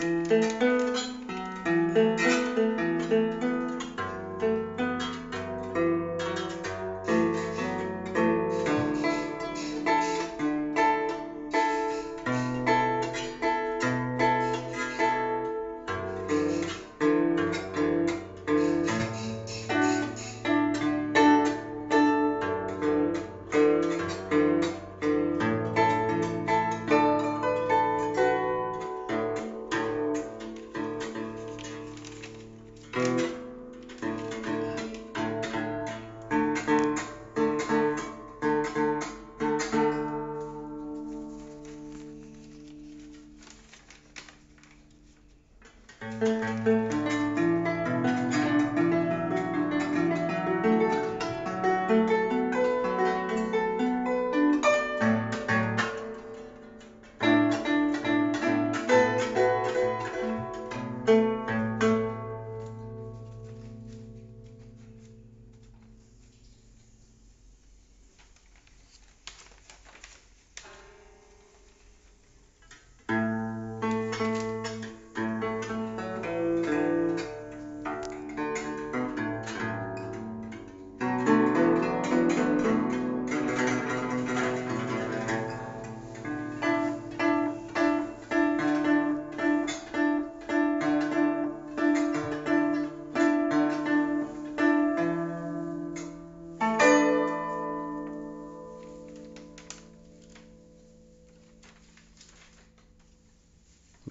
Música Música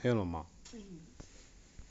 没有了吗？嗯